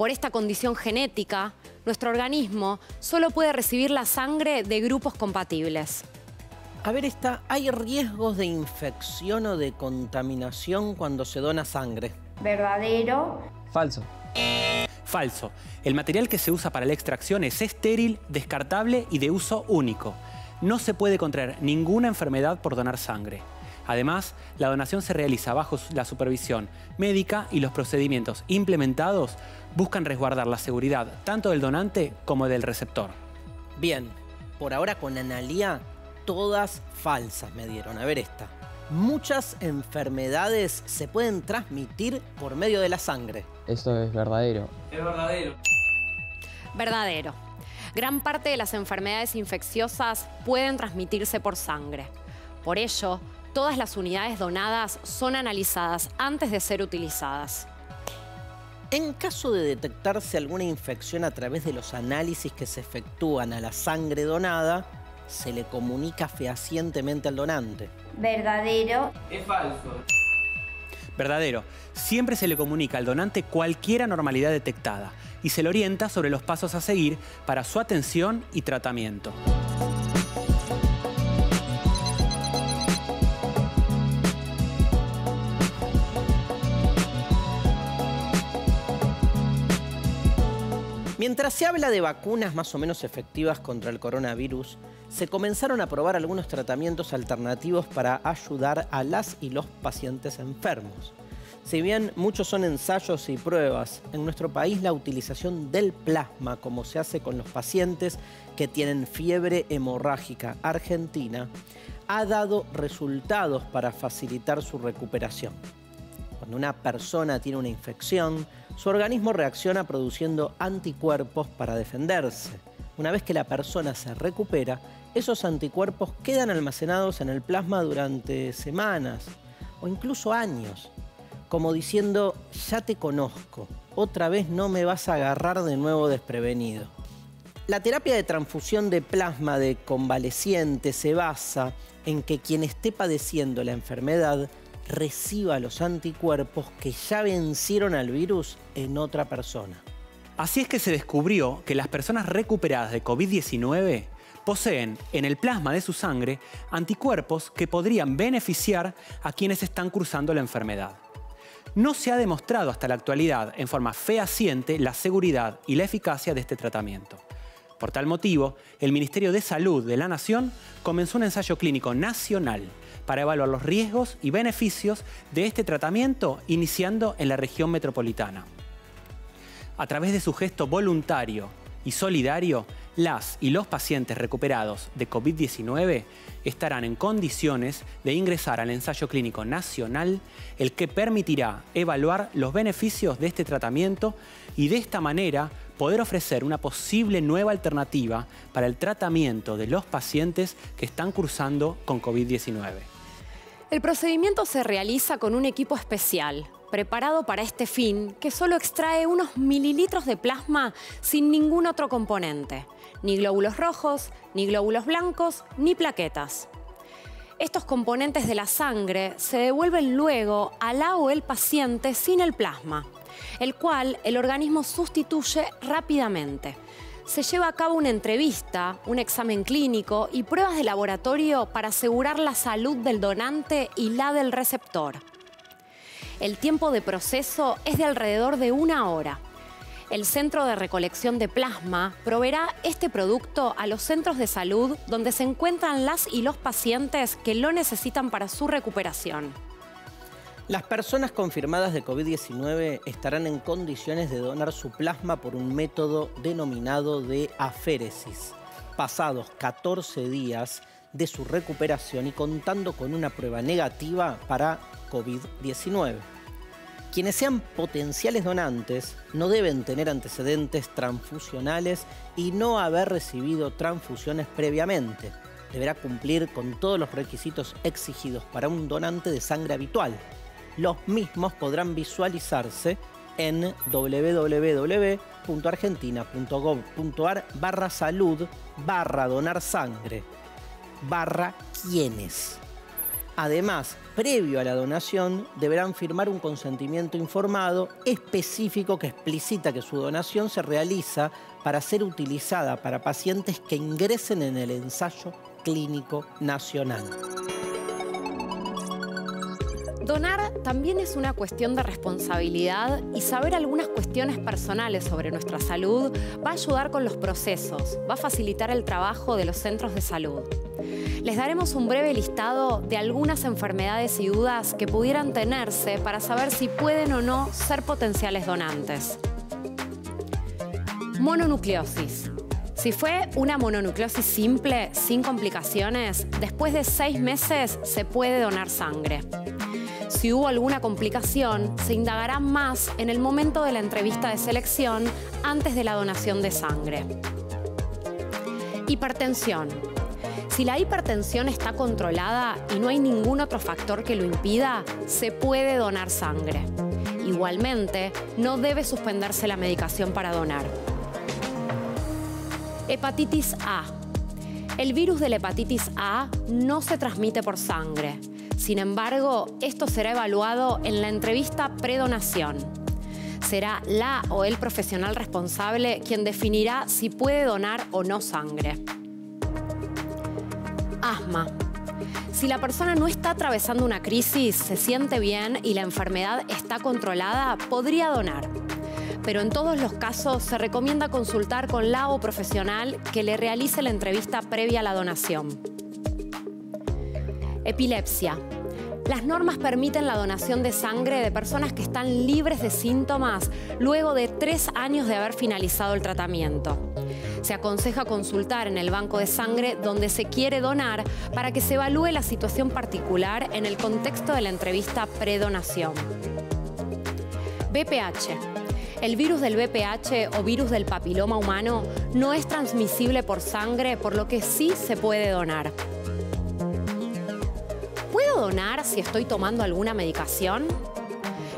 Por esta condición genética, nuestro organismo solo puede recibir la sangre de grupos compatibles. A ver, esta, ¿hay riesgos de infección o de contaminación cuando se dona sangre? Verdadero. Falso. Falso. El material que se usa para la extracción es estéril, descartable y de uso único. No se puede contraer ninguna enfermedad por donar sangre. Además, la donación se realiza bajo la supervisión médica y los procedimientos implementados buscan resguardar la seguridad tanto del donante como del receptor. Bien, por ahora con Analía, todas falsas me dieron. A ver esta. Muchas enfermedades se pueden transmitir por medio de la sangre. Esto es verdadero. Es verdadero. Verdadero. Gran parte de las enfermedades infecciosas pueden transmitirse por sangre. Por ello, todas las unidades donadas son analizadas antes de ser utilizadas. En caso de detectarse alguna infección a través de los análisis que se efectúan a la sangre donada, se le comunica fehacientemente al donante. Verdadero. Es falso. Verdadero. Siempre se le comunica al donante cualquier anormalidad detectada y se le orienta sobre los pasos a seguir para su atención y tratamiento. Mientras se habla de vacunas más o menos efectivas contra el coronavirus, se comenzaron a probar algunos tratamientos alternativos para ayudar a las y los pacientes enfermos. Si bien muchos son ensayos y pruebas, en nuestro país la utilización del plasma, como se hace con los pacientes que tienen fiebre hemorrágica argentina, ha dado resultados para facilitar su recuperación. Cuando una persona tiene una infección, su organismo reacciona produciendo anticuerpos para defenderse. Una vez que la persona se recupera, esos anticuerpos quedan almacenados en el plasma durante semanas o incluso años, como diciendo, ya te conozco, otra vez no me vas a agarrar de nuevo desprevenido. La terapia de transfusión de plasma de convaleciente se basa en que quien esté padeciendo la enfermedad reciba los anticuerpos que ya vencieron al virus en otra persona. Así es que se descubrió que las personas recuperadas de COVID-19 poseen en el plasma de su sangre anticuerpos que podrían beneficiar a quienes están cruzando la enfermedad. No se ha demostrado hasta la actualidad en forma fehaciente la seguridad y la eficacia de este tratamiento. Por tal motivo, el Ministerio de Salud de la Nación comenzó un ensayo clínico nacional para evaluar los riesgos y beneficios de este tratamiento iniciando en la región metropolitana. A través de su gesto voluntario y solidario, las y los pacientes recuperados de COVID-19 estarán en condiciones de ingresar al ensayo clínico nacional, el que permitirá evaluar los beneficios de este tratamiento y de esta manera poder ofrecer una posible nueva alternativa para el tratamiento de los pacientes que están cursando con COVID-19. El procedimiento se realiza con un equipo especial, preparado para este fin, que solo extrae unos mililitros de plasma sin ningún otro componente ni glóbulos rojos, ni glóbulos blancos, ni plaquetas. Estos componentes de la sangre se devuelven luego al la o el paciente sin el plasma, el cual el organismo sustituye rápidamente. Se lleva a cabo una entrevista, un examen clínico y pruebas de laboratorio para asegurar la salud del donante y la del receptor. El tiempo de proceso es de alrededor de una hora el Centro de Recolección de Plasma proveerá este producto a los centros de salud donde se encuentran las y los pacientes que lo necesitan para su recuperación. Las personas confirmadas de COVID-19 estarán en condiciones de donar su plasma por un método denominado de aféresis, pasados 14 días de su recuperación y contando con una prueba negativa para COVID-19. Quienes sean potenciales donantes no deben tener antecedentes transfusionales y no haber recibido transfusiones previamente. Deberá cumplir con todos los requisitos exigidos para un donante de sangre habitual. Los mismos podrán visualizarse en www.argentina.gov.ar barra salud barra donar sangre barra quienes. Además, previo a la donación, deberán firmar un consentimiento informado específico que explicita que su donación se realiza para ser utilizada para pacientes que ingresen en el ensayo clínico nacional. Donar también es una cuestión de responsabilidad y saber algunas cuestiones personales sobre nuestra salud va a ayudar con los procesos, va a facilitar el trabajo de los centros de salud les daremos un breve listado de algunas enfermedades y dudas que pudieran tenerse para saber si pueden o no ser potenciales donantes. Mononucleosis. Si fue una mononucleosis simple, sin complicaciones, después de seis meses se puede donar sangre. Si hubo alguna complicación, se indagará más en el momento de la entrevista de selección antes de la donación de sangre. Hipertensión. Si la hipertensión está controlada y no hay ningún otro factor que lo impida, se puede donar sangre. Igualmente, no debe suspenderse la medicación para donar. Hepatitis A. El virus de la hepatitis A no se transmite por sangre. Sin embargo, esto será evaluado en la entrevista predonación. Será la o el profesional responsable quien definirá si puede donar o no sangre asma. Si la persona no está atravesando una crisis, se siente bien y la enfermedad está controlada, podría donar. Pero en todos los casos se recomienda consultar con la o profesional que le realice la entrevista previa a la donación. Epilepsia. Las normas permiten la donación de sangre de personas que están libres de síntomas luego de tres años de haber finalizado el tratamiento. Se aconseja consultar en el banco de sangre donde se quiere donar para que se evalúe la situación particular en el contexto de la entrevista predonación. BPH. El virus del BPH o virus del papiloma humano no es transmisible por sangre, por lo que sí se puede donar. ¿Puedo donar si estoy tomando alguna medicación?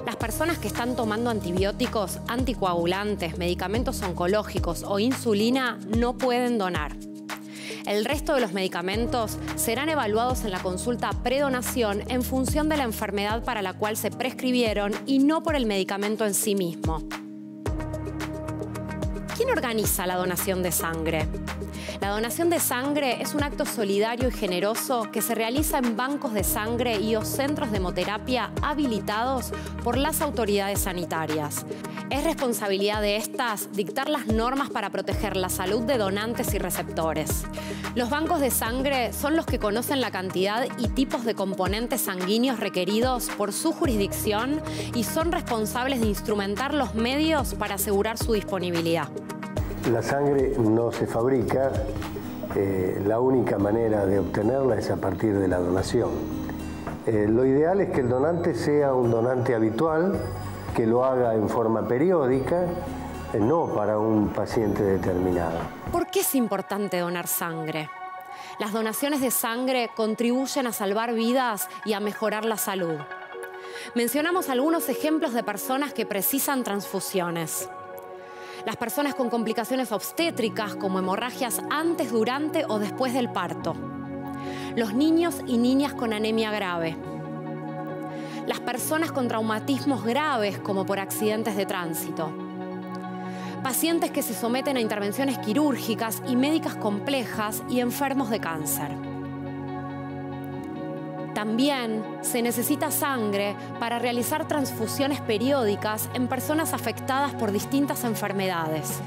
Las personas que están tomando antibióticos, anticoagulantes, medicamentos oncológicos o insulina no pueden donar. El resto de los medicamentos serán evaluados en la consulta predonación en función de la enfermedad para la cual se prescribieron y no por el medicamento en sí mismo. ¿Quién organiza la donación de sangre? La donación de sangre es un acto solidario y generoso que se realiza en bancos de sangre y o centros de hemoterapia habilitados por las autoridades sanitarias. Es responsabilidad de estas dictar las normas para proteger la salud de donantes y receptores. Los bancos de sangre son los que conocen la cantidad y tipos de componentes sanguíneos requeridos por su jurisdicción y son responsables de instrumentar los medios para asegurar su disponibilidad. La sangre no se fabrica, eh, la única manera de obtenerla es a partir de la donación. Eh, lo ideal es que el donante sea un donante habitual, que lo haga en forma periódica, eh, no para un paciente determinado. ¿Por qué es importante donar sangre? Las donaciones de sangre contribuyen a salvar vidas y a mejorar la salud. Mencionamos algunos ejemplos de personas que precisan transfusiones. Las personas con complicaciones obstétricas como hemorragias antes, durante o después del parto. Los niños y niñas con anemia grave. Las personas con traumatismos graves como por accidentes de tránsito. Pacientes que se someten a intervenciones quirúrgicas y médicas complejas y enfermos de cáncer. También se necesita sangre para realizar transfusiones periódicas en personas afectadas por distintas enfermedades.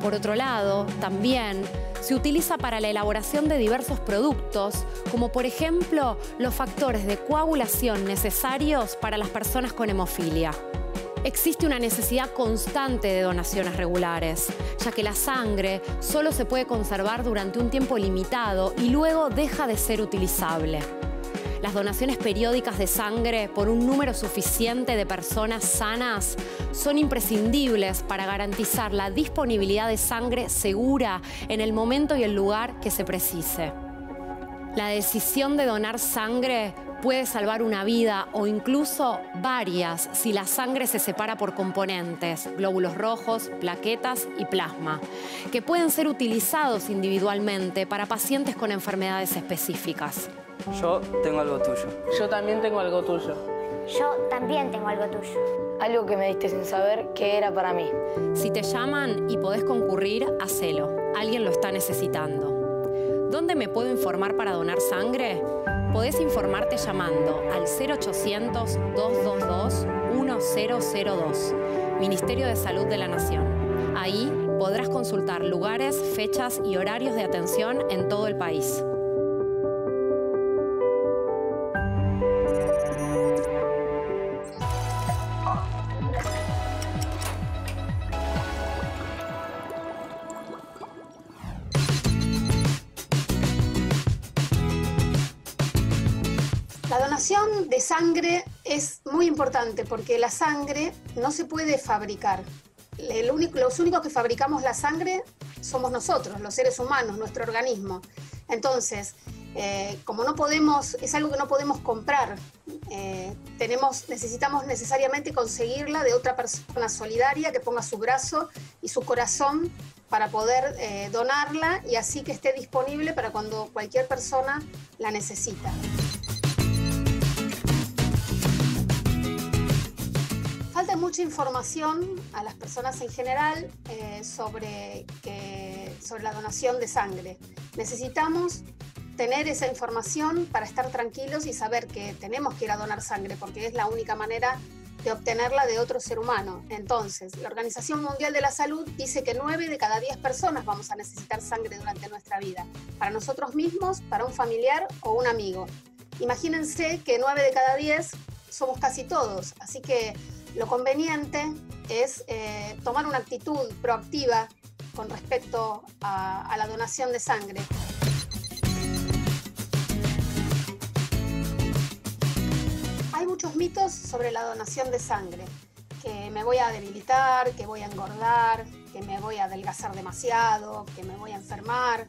Por otro lado, también se utiliza para la elaboración de diversos productos, como por ejemplo los factores de coagulación necesarios para las personas con hemofilia. Existe una necesidad constante de donaciones regulares, ya que la sangre solo se puede conservar durante un tiempo limitado y luego deja de ser utilizable las donaciones periódicas de sangre por un número suficiente de personas sanas son imprescindibles para garantizar la disponibilidad de sangre segura en el momento y el lugar que se precise. La decisión de donar sangre puede salvar una vida o incluso varias si la sangre se separa por componentes, glóbulos rojos, plaquetas y plasma, que pueden ser utilizados individualmente para pacientes con enfermedades específicas. Yo tengo algo tuyo. Yo también tengo algo tuyo. Yo también tengo algo tuyo. Algo que me diste sin saber que era para mí. Si te llaman y podés concurrir, hacelo. Alguien lo está necesitando. ¿Dónde me puedo informar para donar sangre? Podés informarte llamando al 0800-222-1002, Ministerio de Salud de la Nación. Ahí podrás consultar lugares, fechas y horarios de atención en todo el país. De sangre es muy importante porque la sangre no se puede fabricar. los únicos que fabricamos la sangre somos nosotros, los seres humanos, nuestro organismo. Entonces, eh, como no podemos, es algo que no podemos comprar, eh, tenemos, necesitamos necesariamente conseguirla de otra persona solidaria que ponga su brazo y su corazón para poder eh, donarla y así que esté disponible para cuando cualquier persona la necesita. Mucha información a las personas en general eh, sobre, sobre la donación de sangre. Necesitamos tener esa información para estar tranquilos y saber que tenemos que ir a donar sangre, porque es la única manera de obtenerla de otro ser humano. Entonces, la Organización Mundial de la Salud dice que 9 de cada 10 personas vamos a necesitar sangre durante nuestra vida, para nosotros mismos, para un familiar o un amigo. Imagínense que 9 de cada 10 somos casi todos, así que lo conveniente es eh, tomar una actitud proactiva con respecto a, la donación de sangre. Hay muchos mitos sobre la donación de sangre, que me voy a debilitar, que voy a engordar, que me voy a adelgazar demasiado, que me voy a enfermar.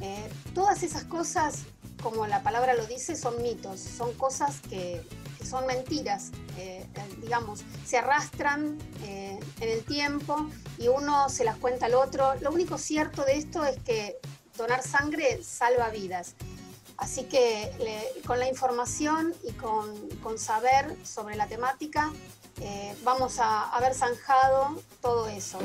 Eh, todas esas cosas, como la palabra lo dice, son mitos, son cosas que son mentiras, eh, digamos, se arrastran eh, en el tiempo y uno se las cuenta al otro. Lo único cierto de esto es que donar sangre salva vidas. Así que con la información y con, saber sobre la temática, eh, vamos a haber zanjado todo eso.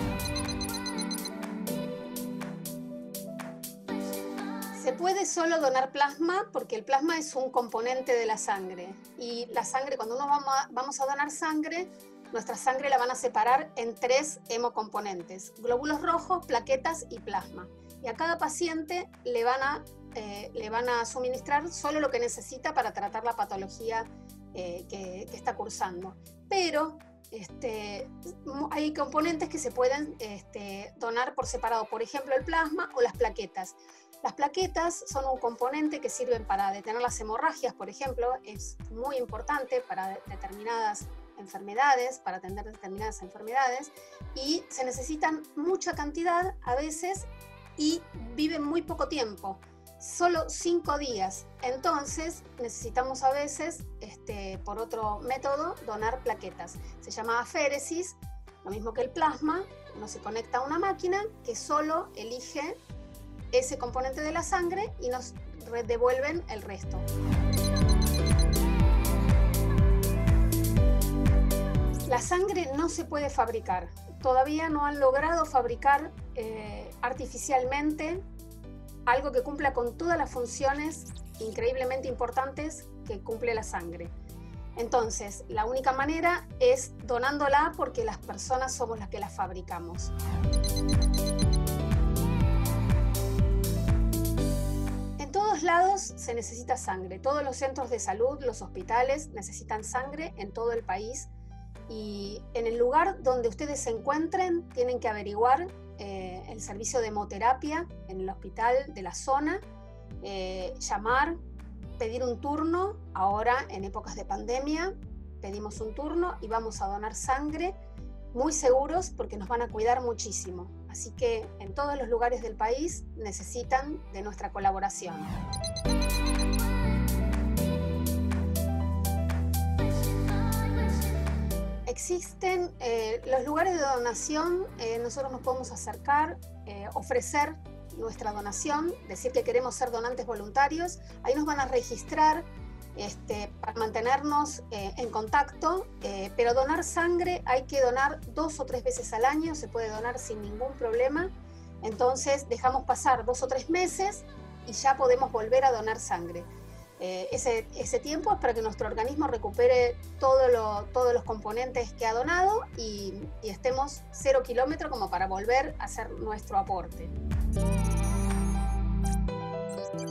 Puede solo donar plasma porque el plasma es un componente de la sangre y la sangre, cuando uno vamos a, donar sangre, nuestra sangre la van a separar en tres hemocomponentes, glóbulos rojos, plaquetas y plasma. Y a cada paciente le van a, eh, le van a suministrar solo lo que necesita para tratar la patología eh, que, que está cursando. Pero este, hay componentes que se pueden este, donar por separado, por ejemplo el plasma o las plaquetas. Las plaquetas son un componente que sirven para detener las hemorragias, por ejemplo, es muy importante para determinadas enfermedades, para atender determinadas enfermedades, y se necesitan mucha cantidad a veces y viven muy poco tiempo, solo cinco días. Entonces necesitamos a veces, este, por otro método, donar plaquetas. Se llama aféresis, lo mismo que el plasma, uno se conecta a una máquina que solo elige ese componente de la sangre y nos devuelven el resto. La sangre no se puede fabricar. Todavía no han logrado fabricar eh, artificialmente algo que cumpla con todas las funciones increíblemente importantes que cumple la sangre. Entonces, la única manera es donándola porque las personas somos las que la fabricamos. Todos lados se necesita sangre. Todos los centros de salud, los hospitales necesitan sangre en todo el país y en el lugar donde ustedes se encuentren tienen que averiguar eh, el servicio de hemoterapia en el hospital de la zona, eh, llamar, pedir un turno, ahora en épocas de pandemia pedimos un turno y vamos a donar sangre muy seguros porque nos van a cuidar muchísimo. Así que en todos los lugares del país necesitan de nuestra colaboración. existen eh, los lugares de donación, eh, nosotros nos podemos acercar, eh, ofrecer nuestra donación, decir que queremos ser donantes voluntarios, ahí nos van a registrar este, para mantenernos en contacto, pero donar sangre hay que donar dos o tres veces al año, se puede donar sin ningún problema, entonces dejamos pasar dos o tres meses y ya podemos volver a donar sangre. Eh, ese, ese, tiempo es para que nuestro organismo recupere todo todos los componentes que ha donado y, y estemos cero kilómetros como para volver a hacer nuestro aporte.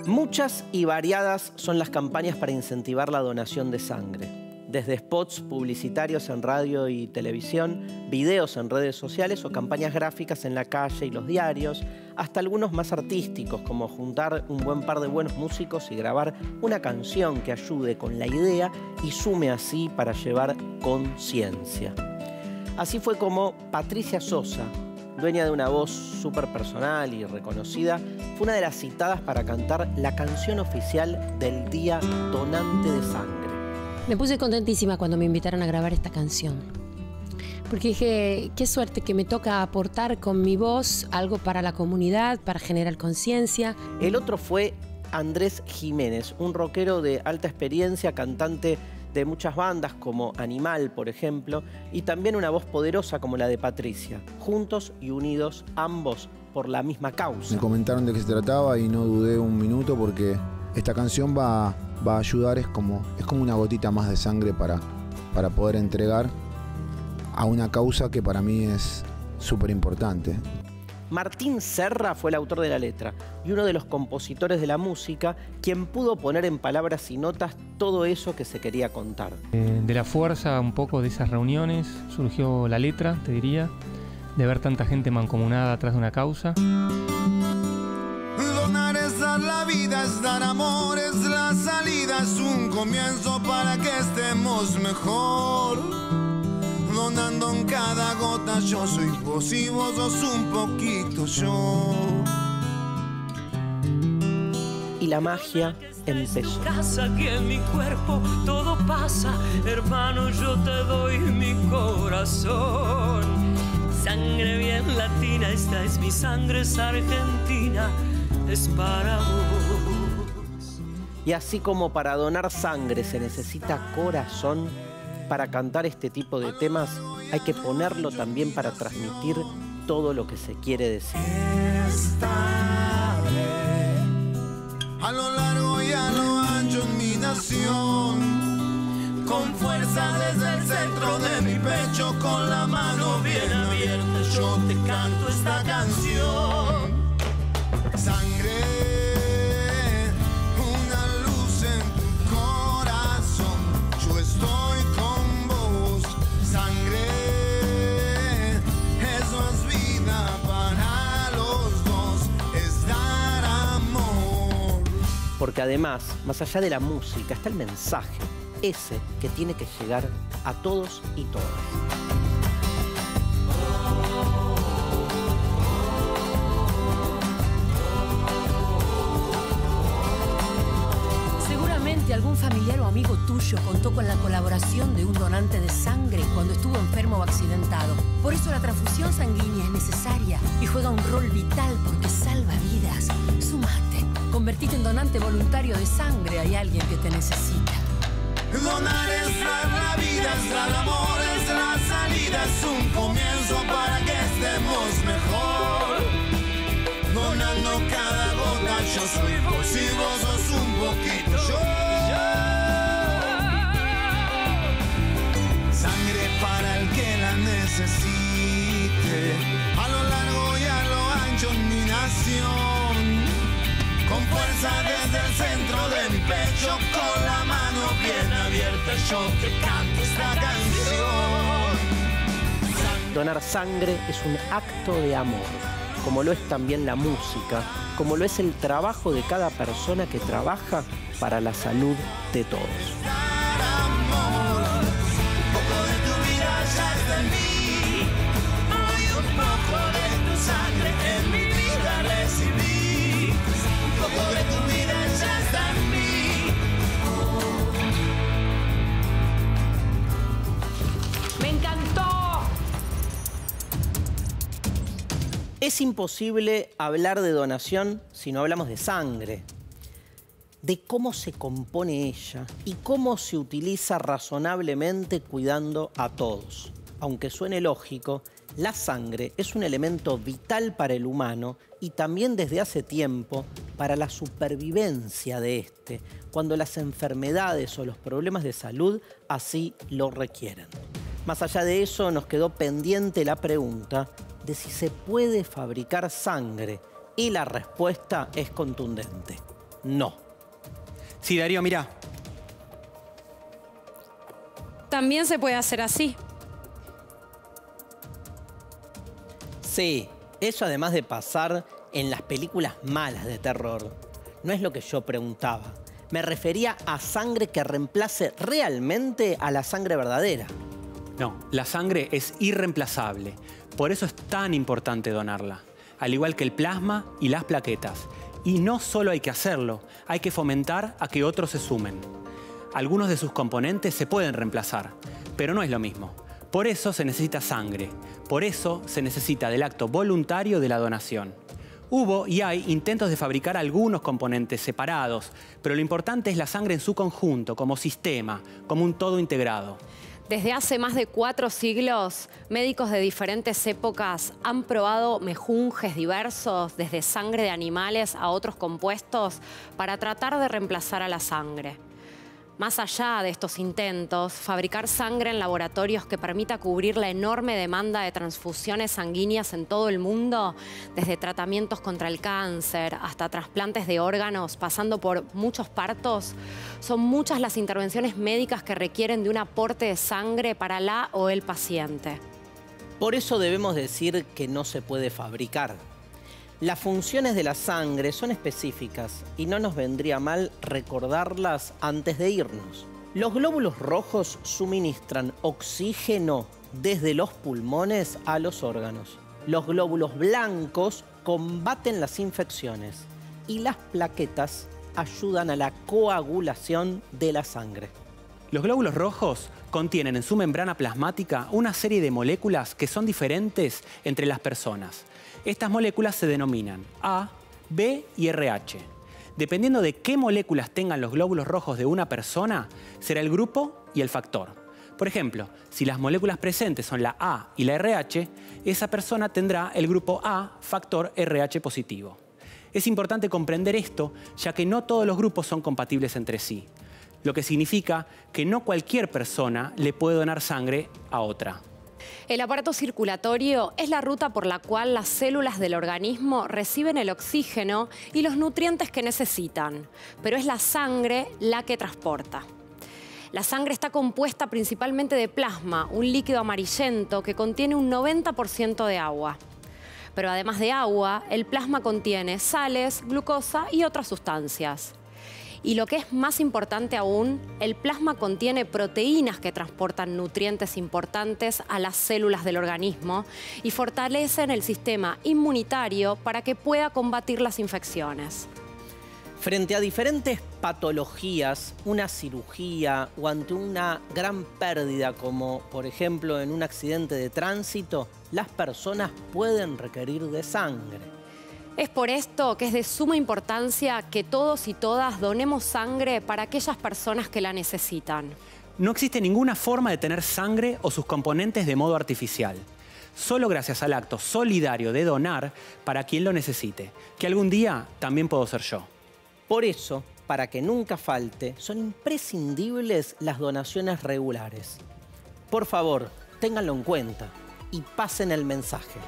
Muchas y variadas son las campañas para incentivar la donación de sangre desde spots publicitarios en radio y televisión, videos en redes sociales o campañas gráficas en la calle y los diarios, hasta algunos más artísticos como juntar un buen par de buenos músicos y grabar una canción que ayude con la idea y sume así para llevar conciencia. Así fue como Patricia Sosa, dueña de una voz súper personal y reconocida, fue una de las citadas para cantar la canción oficial del Día Donante de Sangre. Me puse contentísima cuando me invitaron a grabar esta canción. Porque dije, qué suerte que me toca aportar con mi voz algo para la comunidad, para generar conciencia. El otro fue Andrés Jiménez, un rockero de alta experiencia, cantante de muchas bandas como Animal, por ejemplo, y también una voz poderosa como la de Patricia, juntos y unidos ambos por la misma causa. Me comentaron de qué se trataba y no dudé un minuto porque esta canción va va a ayudar, es como, es como una gotita más de sangre para, para poder entregar a una causa que para mí es súper importante. Martín Serra fue el autor de la letra y uno de los compositores de la música, quien pudo poner en palabras y notas todo eso que se quería contar. Eh, de la fuerza un poco de esas reuniones surgió la letra, te diría, de ver tanta gente mancomunada atrás de una causa. Donar es dar la vida, es dar amor, es la salida, es un comienzo para que estemos mejor. Donando en cada gota, yo soy vos y vos sos un poquito yo. Y la magia empezó. Casa que en mi cuerpo todo pasa, hermano, yo te doy mi corazón. Sangre bien latina, esta es mi sangre, es argentina es para vos. Y así como para donar sangre se necesita corazón, para cantar este tipo de temas hay que ponerlo también para transmitir todo lo que se quiere decir. a lo largo y a lo ancho en mi nación, con fuerza desde el centro de mi pecho, con la mano bien abierta, yo te canto esta canción. Porque además, más allá de la música, está el mensaje, ese que tiene que llegar a todos y todas. Seguramente algún familiar o amigo tuyo contó con la colaboración de un donante de sangre cuando estuvo enfermo o accidentado. Por eso la transfusión sanguínea es necesaria y juega un rol vital porque salva vidas. Sumate. Convertite en donante voluntario de sangre. Hay alguien que te necesita. Donar es dar la vida, es dar amor, es la salida, es un comienzo para que estemos mejor. Donando cada gota, yo soy vos y vos sos un poquito yo. Sangre para el que la necesite, a lo largo y a lo ancho mi nación. Fuerza desde el centro de mi pecho, con la mano bien abierta, yo te canto esta canción. Donar sangre es un acto de amor, como lo es también la música, como lo es el trabajo de cada persona que trabaja para la salud de todos. Es imposible hablar de donación si no hablamos de sangre, de cómo se compone ella y cómo se utiliza razonablemente cuidando a todos. Aunque suene lógico, la sangre es un elemento vital para el humano y también desde hace tiempo para la supervivencia de éste, cuando las enfermedades o los problemas de salud así lo requieren. Más allá de eso, nos quedó pendiente la pregunta de si se puede fabricar sangre y la respuesta es contundente. No. Sí, Darío, mira. También se puede hacer así. Sí, eso además de pasar en las películas malas de terror. No es lo que yo preguntaba. Me refería a sangre que reemplace realmente a la sangre verdadera. No, la sangre es irreemplazable. Por eso es tan importante donarla. Al igual que el plasma y las plaquetas. Y no solo hay que hacerlo, hay que fomentar a que otros se sumen. Algunos de sus componentes se pueden reemplazar, pero no es lo mismo. Por eso se necesita sangre. Por eso se necesita del acto voluntario de la donación. Hubo y hay intentos de fabricar algunos componentes separados, pero lo importante es la sangre en su conjunto, como sistema, como un todo integrado. Desde hace más de cuatro siglos, médicos de diferentes épocas han probado mejunjes diversos, desde sangre de animales a otros compuestos, para tratar de reemplazar a la sangre. Más allá de estos intentos, fabricar sangre en laboratorios que permita cubrir la enorme demanda de transfusiones sanguíneas en todo el mundo, desde tratamientos contra el cáncer hasta trasplantes de órganos, pasando por muchos partos, son muchas las intervenciones médicas que requieren de un aporte de sangre para la o el paciente. Por eso debemos decir que no se puede fabricar. Las funciones de la sangre son específicas y no nos vendría mal recordarlas antes de irnos. Los glóbulos rojos suministran oxígeno desde los pulmones a los órganos. Los glóbulos blancos combaten las infecciones y las plaquetas ayudan a la coagulación de la sangre. Los glóbulos rojos contienen en su membrana plasmática una serie de moléculas que son diferentes entre las personas. Estas moléculas se denominan A, B y RH. Dependiendo de qué moléculas tengan los glóbulos rojos de una persona, será el grupo y el factor. Por ejemplo, si las moléculas presentes son la A y la RH, esa persona tendrá el grupo A, factor RH positivo. Es importante comprender esto, ya que no todos los grupos son compatibles entre sí, lo que significa que no cualquier persona le puede donar sangre a otra. El aparato circulatorio es la ruta por la cual las células del organismo reciben el oxígeno y los nutrientes que necesitan, pero es la sangre la que transporta. La sangre está compuesta principalmente de plasma, un líquido amarillento que contiene un 90% de agua. Pero además de agua, el plasma contiene sales, glucosa y otras sustancias. Y lo que es más importante aún, el plasma contiene proteínas que transportan nutrientes importantes a las células del organismo y fortalecen el sistema inmunitario para que pueda combatir las infecciones. Frente a diferentes patologías, una cirugía o ante una gran pérdida, como por ejemplo en un accidente de tránsito, las personas pueden requerir de sangre. Es por esto que es de suma importancia que todos y todas donemos sangre para aquellas personas que la necesitan. No existe ninguna forma de tener sangre o sus componentes de modo artificial. Solo gracias al acto solidario de donar para quien lo necesite, que algún día también puedo ser yo. Por eso, para que nunca falte, son imprescindibles las donaciones regulares. Por favor, ténganlo en cuenta y pasen el mensaje.